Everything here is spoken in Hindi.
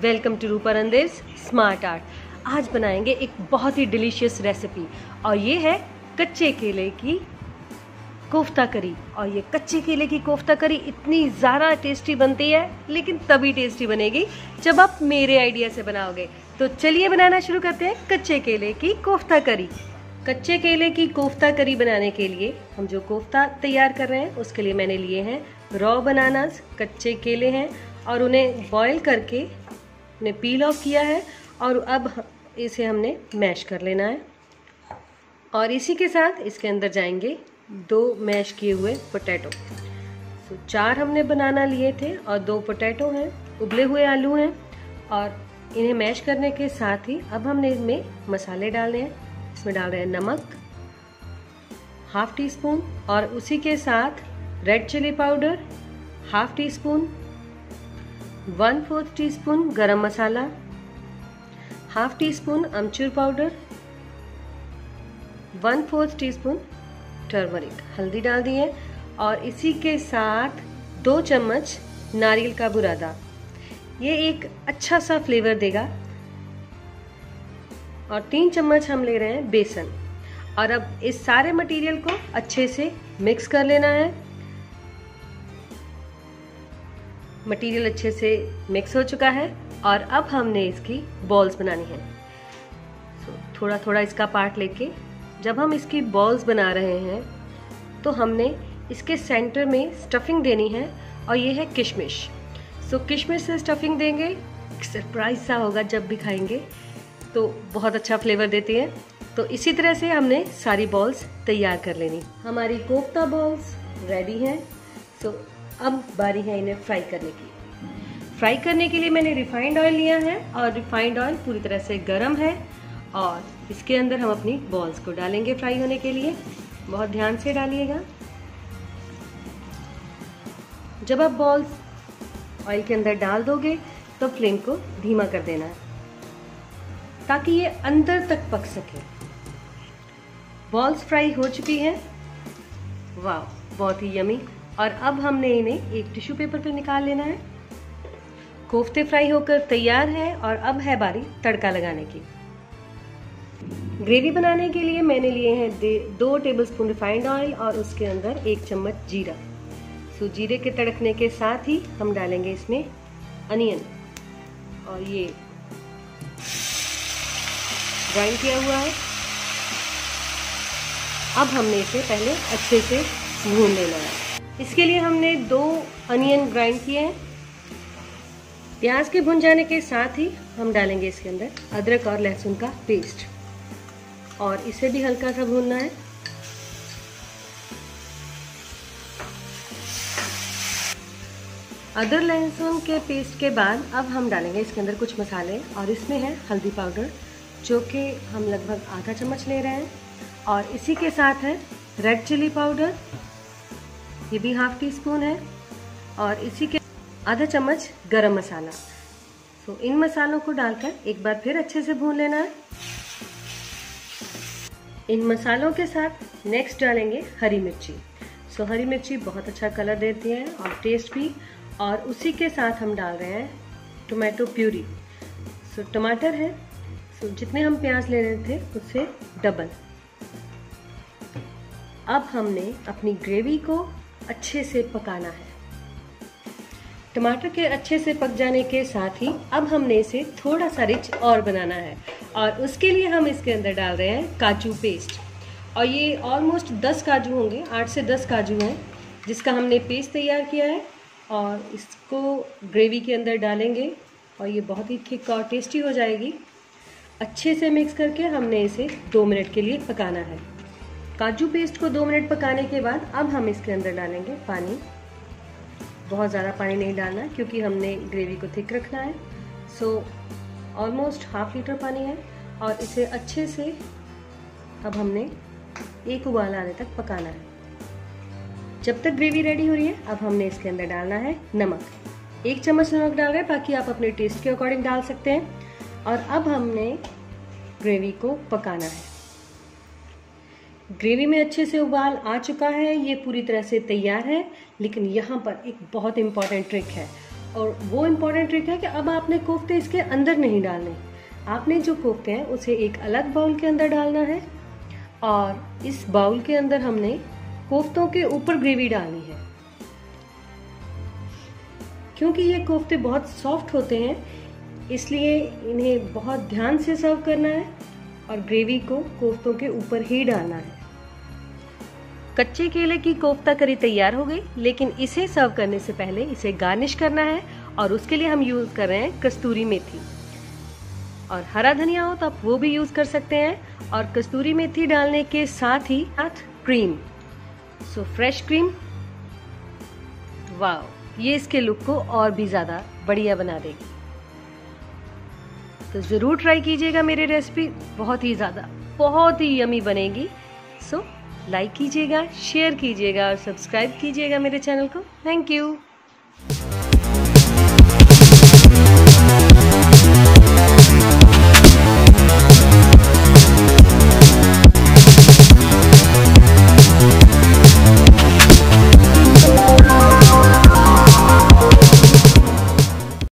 वेलकम टू रूपरंदेज स्मार्ट आर्ट। आज बनाएँगे एक बहुत ही डिलीशियस रेसिपी, और ये है कच्चे केले की कोफ्ता करी। और ये कच्चे केले की कोफ्ता करी इतनी ज़्यादा टेस्टी बनती है, लेकिन तभी टेस्टी बनेगी जब आप मेरे आइडिया से बनाओगे। तो चलिए बनाना शुरू करते हैं कच्चे केले की कोफ्ता करी। कच्चे केले की कोफ्ता करी बनाने के लिए हम जो कोफ्ता तैयार कर रहे हैं, उसके लिए मैंने लिए हैं रॉ बनानास कच्चे केले हैं, और उन्हें बॉईल करके उन्हें पील ऑफ़ किया है और अब इसे हमने मैश कर लेना है। और इसी के साथ इसके अंदर जाएँगे दो मैश किए हुए पोटैटो तो चार हमने बनाना लिए थे और दो पोटैटो हैं, उबले हुए आलू हैं और इन्हें मैश करने के साथ ही अब हमने इसमें मसाले डालने हैं। इसमें डाल रहे हैं नमक हाफ़ टी स्पून और उसी के साथ red chilli powder half teaspoon one fourth teaspoon garam masala half teaspoon amchur powder one fourth teaspoon turmeric हल्दी डाल दी है और इसी के साथ दो चम्मच नारियल का बुरादा। ये एक अच्छा सा फ्लेवर देगा। और तीन चम्मच हम ले रहे हैं बेसन। और अब इस सारे मटेरियल को अच्छे से मिक्स कर लेना है। मटेरियल अच्छे से मिक्स हो चुका है और अब हमने इसकी बॉल्स बनानी है। So, थोड़ा थोड़ा इसका पार्ट लेके जब हम इसकी बॉल्स बना रहे हैं तो हमने इसके सेंटर में स्टफिंग देनी है और ये है किशमिश। सो so, किशमिश से स्टफिंग देंगे सरप्राइज़ सा होगा जब भी खाएँगे तो बहुत अच्छा फ्लेवर देती है। तो इसी तरह से हमने सारी बॉल्स तैयार कर लेनी। हमारी कोफ्ता बॉल्स रेडी हैं। सो so, अब बारी है इन्हें फ्राई करने की। फ्राई करने के लिए मैंने रिफाइंड ऑयल लिया है और रिफाइंड ऑयल पूरी तरह से गर्म है और इसके अंदर हम अपनी बॉल्स को डालेंगे फ्राई होने के लिए। बहुत ध्यान से डालिएगा। जब आप बॉल्स ऑयल के अंदर डाल दोगे तो फ्लेम को धीमा कर देना है, ताकि ये अंदर तक पक सके। बॉल्स फ्राई हो चुकी हैं। वाह बहुत ही यमी और अब हमने इन्हें एक टिश्यू पेपर पे निकाल लेना है। कोफ्ते फ्राई होकर तैयार है और अब है बारी तड़का लगाने की। ग्रेवी बनाने के लिए मैंने लिए हैं दो टेबलस्पून रिफाइंड ऑयल और उसके अंदर एक चम्मच जीरा। सो जीरे के तड़कने के साथ ही हम डालेंगे इसमें अनियन। और ये ग्राइंड किया हुआ है। अब हमने इसे पहले अच्छे से भून लेना है। इसके लिए हमने दो अनियन ग्राइंड किए हैं। प्याज के भुन जाने के साथ ही हम डालेंगे इसके अंदर अदरक और लहसुन का पेस्ट। और इसे भी हल्का सा भूनना है। अदर लहसुन के पेस्ट के बाद अब हम डालेंगे इसके अंदर कुछ मसाले। और इसमें है हल्दी पाउडर, जो कि हम लगभग आधा चम्मच ले रहे हैं। और इसी के साथ है रेड चिली पाउडर ये भी हाफ़ टी स्पून है और इसी के आधा चम्मच गरम मसाला। तो इन मसालों को डालकर एक बार फिर अच्छे से भून लेना है। इन मसालों के साथ नेक्स्ट डालेंगे हरी मिर्ची। सो हरी मिर्ची बहुत अच्छा कलर देती है और टेस्ट भी। और उसी के साथ हम डाल रहे हैं टोमेटो प्यूरी सो टमाटर है। सो जितने हम प्याज ले रहे थे, उससे डबल अब हमने अपनी ग्रेवी को अच्छे से पकाना है। टमाटर के अच्छे से पक जाने के साथ ही अब हमने इसे थोड़ा सा रिच और बनाना है और उसके लिए हम इसके अंदर डाल रहे हैं काजू पेस्ट और ये ऑलमोस्ट 10 काजू होंगे 8 से 10 काजू हैं, जिसका हमने पेस्ट तैयार किया है और इसको ग्रेवी के अंदर डालेंगे और ये बहुत ही थिक और टेस्टी हो जाएगी। अच्छे से मिक्स करके हमने इसे दो मिनट के लिए पकाना है। काजू पेस्ट को दो मिनट पकाने के बाद अब हम इसके अंदर डालेंगे पानी। बहुत ज़्यादा पानी नहीं डालना क्योंकि हमने ग्रेवी को थिक रखना है। सो ऑलमोस्ट हाफ़ लीटर पानी है और इसे अच्छे से अब हमने एक उबाल आने तक पकाना है। जब तक ग्रेवी रेडी हो रही है, अब हमने इसके अंदर डालना है नमक। एक चम्मच नमक डाल रहे हैं बाकी आप अपने टेस्ट के अकॉर्डिंग डाल सकते हैं। और अब हमने ग्रेवी को पकाना है। ग्रेवी में अच्छे से उबाल आ चुका है, ये पूरी तरह से तैयार है, लेकिन यहाँ पर एक बहुत इंपॉर्टेंट ट्रिक है। और वो इंपॉर्टेंट ट्रिक है कि अब आपने कोफ्ते इसके अंदर नहीं डालने। आपने जो कोफ्ते हैं, उसे एक अलग बाउल के अंदर डालना है और इस बाउल के अंदर हमने कोफ्तों के ऊपर ग्रेवी डालनी है। क्योंकि ये कोफ्ते बहुत सॉफ्ट होते हैं, इसलिए इन्हें बहुत ध्यान से सर्व करना है और ग्रेवी को कोफ्तों के ऊपर ही डालना है। कच्चे केले की कोफ्ता करी तैयार हो गई, लेकिन इसे सर्व करने से पहले इसे गार्निश करना है और उसके लिए हम यूज़ कर रहे हैं कस्तूरी मेथी। और हरा धनिया हो तो आप वो भी यूज़ कर सकते हैं और कस्तूरी मेथी डालने के साथ ही साथ क्रीम। सो फ्रेश क्रीम वाह ये इसके लुक को और भी ज़्यादा बढ़िया बना देगी। तो ज़रूर ट्राई कीजिएगा मेरी रेसिपी बहुत ही ज़्यादा, बहुत ही यमी बनेगी। सो लाइक कीजिएगा शेयर कीजिएगा और सब्सक्राइब कीजिएगा मेरे चैनल को। Thank you.